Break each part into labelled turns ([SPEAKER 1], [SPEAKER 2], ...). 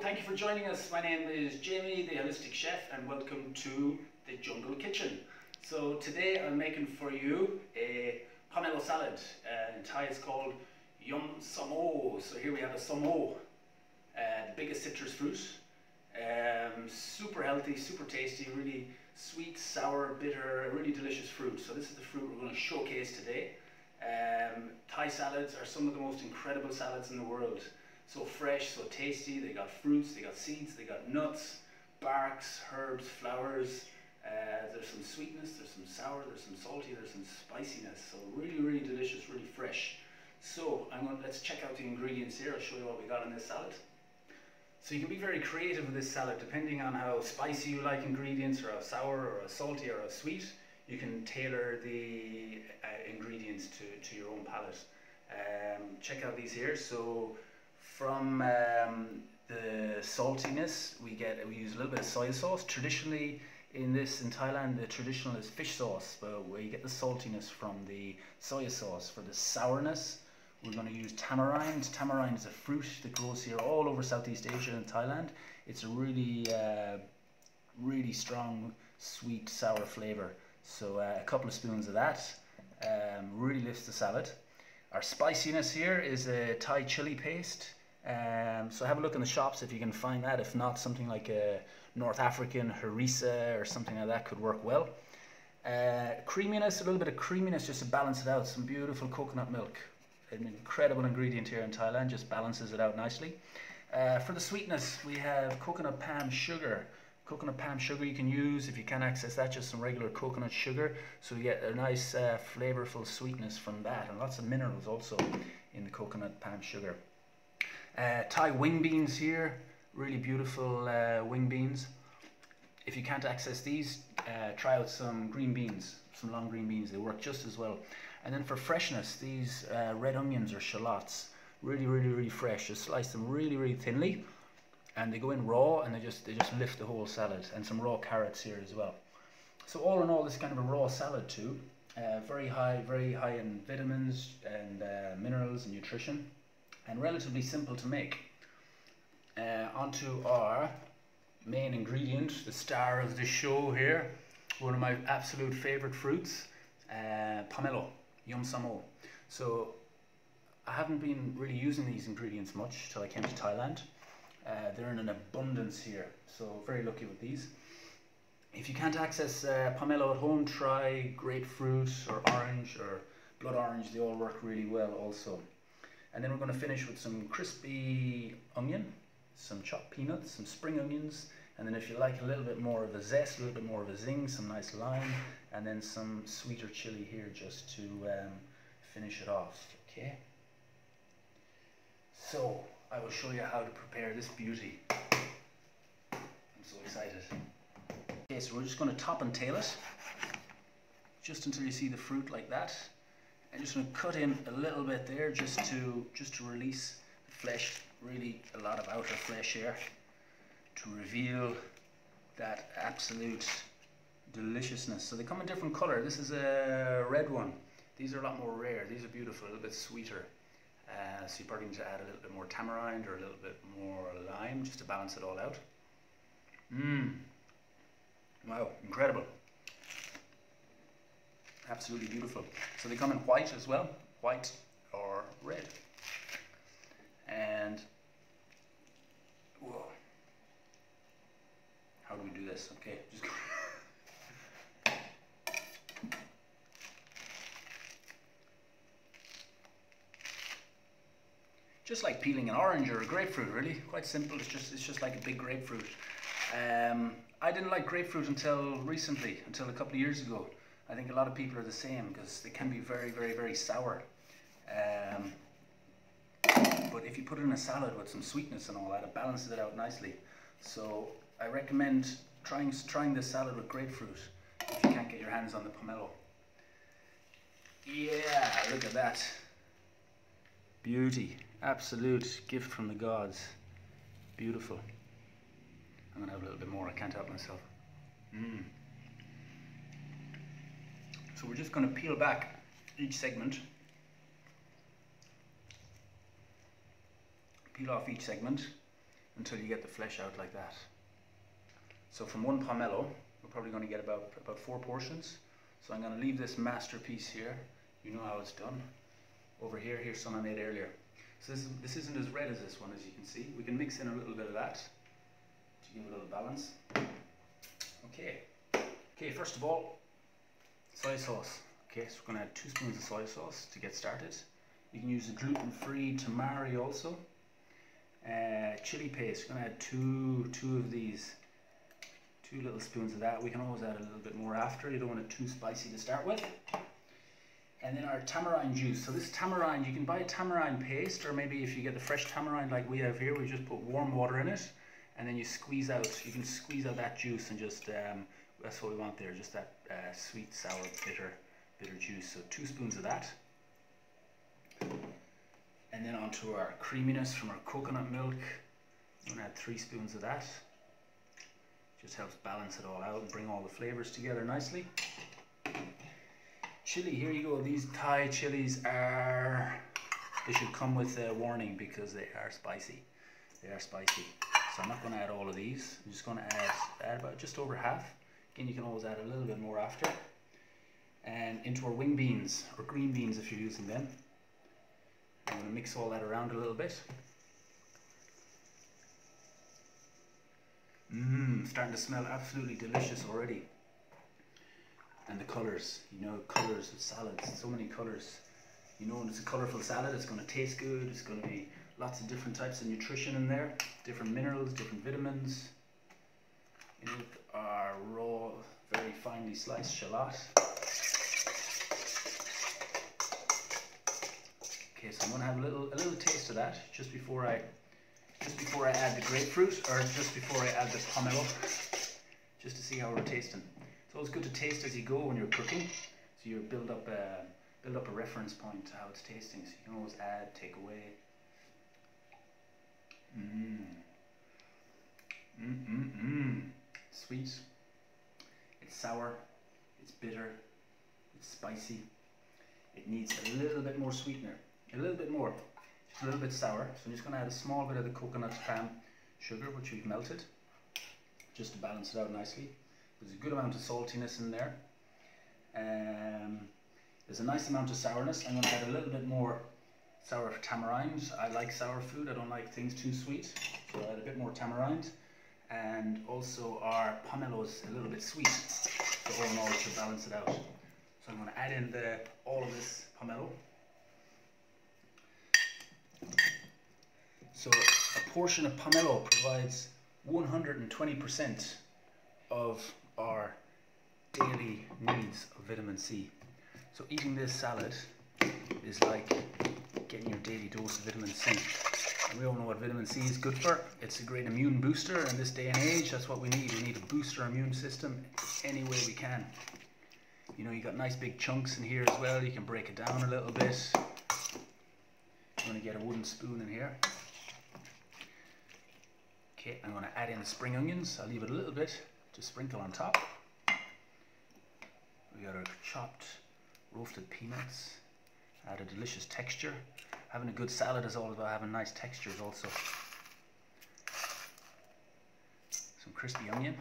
[SPEAKER 1] thank you for joining us. My name is Jamie, the Holistic Chef, and welcome to the Jungle Kitchen. So today I'm making for you a pomelo salad. Uh, in Thai it's called yum samo. So here we have a samo, uh, the biggest citrus fruit. Um, super healthy, super tasty, really sweet, sour, bitter, really delicious fruit. So this is the fruit we're going to showcase today. Um, Thai salads are some of the most incredible salads in the world. So fresh, so tasty. They got fruits, they got seeds, they got nuts, barks, herbs, flowers. Uh, there's some sweetness, there's some sour, there's some salty, there's some spiciness. So really, really delicious, really fresh. So I'm. To, let's check out the ingredients here. I'll show you what we got in this salad. So you can be very creative with this salad depending on how spicy you like ingredients or how sour or how salty or how sweet. You can tailor the uh, ingredients to, to your own palate. Um, check out these here. So from um, the saltiness, we get we use a little bit of soy sauce. Traditionally, in this in Thailand, the traditional is fish sauce, but we get the saltiness from the soy sauce. For the sourness, we're going to use tamarind. Tamarind is a fruit that grows here all over Southeast Asia and Thailand. It's a really, uh, really strong, sweet, sour flavor. So uh, a couple of spoons of that um, really lifts the salad. Our spiciness here is a Thai chili paste. Um, so have a look in the shops if you can find that. If not, something like a North African harissa or something like that could work well. Uh, creaminess, a little bit of creaminess just to balance it out. Some beautiful coconut milk. An incredible ingredient here in Thailand, just balances it out nicely. Uh, for the sweetness, we have coconut palm sugar. Coconut palm sugar you can use, if you can't access that, just some regular coconut sugar. So you get a nice uh, flavorful sweetness from that and lots of minerals also in the coconut palm sugar. Uh, Thai wing beans here, really beautiful uh, wing beans. If you can't access these, uh, try out some green beans, some long green beans. They work just as well. And then for freshness, these uh, red onions or shallots, really, really, really fresh. Just slice them really, really thinly, and they go in raw, and they just they just lift the whole salad. And some raw carrots here as well. So all in all, this is kind of a raw salad too. Uh, very high, very high in vitamins and uh, minerals and nutrition and relatively simple to make. Uh, onto our main ingredient, the star of the show here, one of my absolute favorite fruits, uh, pomelo, yum samo. So I haven't been really using these ingredients much till I came to Thailand. Uh, they're in an abundance here, so very lucky with these. If you can't access uh, pomelo at home, try grapefruit or orange or blood orange. They all work really well also. And then we're going to finish with some crispy onion, some chopped peanuts, some spring onions, and then if you like a little bit more of a zest, a little bit more of a zing, some nice lime, and then some sweeter chili here just to um, finish it off, okay? So, I will show you how to prepare this beauty. I'm so excited. Okay, so we're just going to top and tail it, just until you see the fruit like that. I'm just going to cut in a little bit there just to just to release the flesh, really a lot of outer flesh here to reveal that absolute deliciousness. So they come in different color. This is a red one. These are a lot more rare. These are beautiful, a little bit sweeter. Uh, so you probably need to add a little bit more tamarind or a little bit more lime just to balance it all out. Mmm. Wow, incredible absolutely beautiful. So they come in white as well, white or red. And, whoa. How do we do this? Okay, just just like peeling an orange or a grapefruit really quite simple it's just it's just like a big grapefruit um, I didn't like grapefruit until recently until a couple of years ago I think a lot of people are the same because they can be very, very, very sour. Um, but if you put it in a salad with some sweetness and all that, it balances it out nicely. So I recommend trying trying this salad with grapefruit if you can't get your hands on the pomelo. Yeah, look at that. Beauty. Absolute gift from the gods. Beautiful. I'm gonna have a little bit more, I can't help myself. Mmm. So we're just going to peel back each segment. Peel off each segment. until you get the flesh out like that. So from one pomelo, we're probably going to get about, about four portions. So I'm going to leave this masterpiece here. You know how it's done. Over here, here's some I made earlier. So this, this isn't as red as this one, as you can see. We can mix in a little bit of that to give a little balance. Okay. Okay, first of all, soy sauce. Okay, so we're going to add two spoons of soy sauce to get started. You can use a gluten-free tamari also. Uh, chili paste, we're going to add two, two of these. Two little spoons of that. We can always add a little bit more after. You don't want it too spicy to start with. And then our tamarind juice. So this tamarind, you can buy a tamarind paste, or maybe if you get the fresh tamarind like we have here, we just put warm water in it, and then you squeeze out, you can squeeze out that juice and just, um, that's what we want there, just that uh, sweet, sour, bitter, bitter juice. So two spoons of that. And then onto our creaminess from our coconut milk. I'm gonna add three spoons of that. Just helps balance it all out and bring all the flavors together nicely. Chili, here you go. These Thai chilies are, they should come with a warning because they are spicy. They are spicy. So I'm not going to add all of these. I'm just going to add, add about just over half. Again, you can always add a little bit more after. And into our wing beans, or green beans if you're using them. I'm going to mix all that around a little bit. Mmm, starting to smell absolutely delicious already. And the colours, you know, colours of salads, so many colours. You know, and it's a colourful salad, it's going to taste good, it's going to be lots of different types of nutrition in there, different minerals, different vitamins. In with our raw, very finely sliced shallot. Okay, so I'm to have a little, a little taste of that just before I just before I add the grapefruit or just before I add the pomelo just to see how we're tasting. It's always good to taste as you go when you're cooking so you build up a, build up a reference point to how it's tasting so you can always add, take away. Mmm. Mmm, mmm, mmm. Sweet. It's sour. It's bitter. It's spicy. It needs a little bit more sweetener. A little bit more Just a little bit sour. So I'm just going to add a small bit of the coconut palm sugar, which we've melted, just to balance it out nicely. There's a good amount of saltiness in there. Um, there's a nice amount of sourness. I'm going to add a little bit more sour tamarind. I like sour food. I don't like things too sweet. So I add a bit more tamarind. And also our pomelo is a little bit sweet. So all in all, should balance it out. So I'm going to add in the, all of this pomelo. So a portion of pomelo provides 120% of our daily needs of vitamin C. So eating this salad is like getting your daily dose of vitamin C. And we all know what vitamin C is good for. It's a great immune booster in this day and age. That's what we need. We need to boost our immune system any way we can. You know, you got nice big chunks in here as well. You can break it down a little bit. I'm to get a wooden spoon in here. Okay, I'm going to add in the spring onions. I'll leave it a little bit to sprinkle on top. We got our chopped roasted peanuts. Add a delicious texture. Having a good salad is all about having nice textures also. Some crispy onion.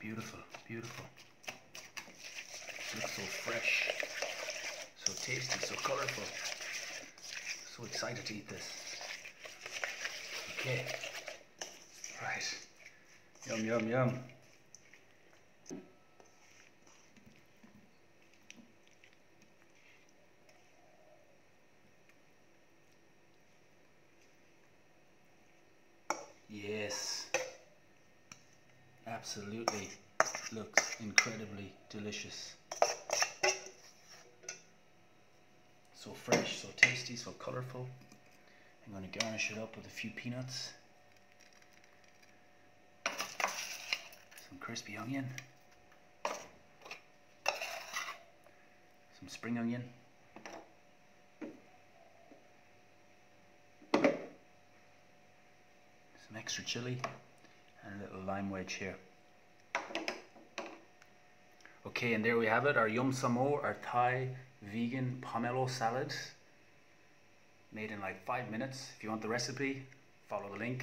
[SPEAKER 1] Beautiful, beautiful. Looks so fresh, so tasty, so colorful. So excited to eat this. Okay. Right. Yum, yum, yum. Yes. Absolutely. Looks incredibly delicious. So fresh, so tasty, so colorful. I'm going to garnish it up with a few peanuts. Some crispy onion. Some spring onion. Some extra chili and a little lime wedge here. Okay, and there we have it, our yum samo, our Thai vegan pomelo salad. Made in like five minutes. If you want the recipe, follow the link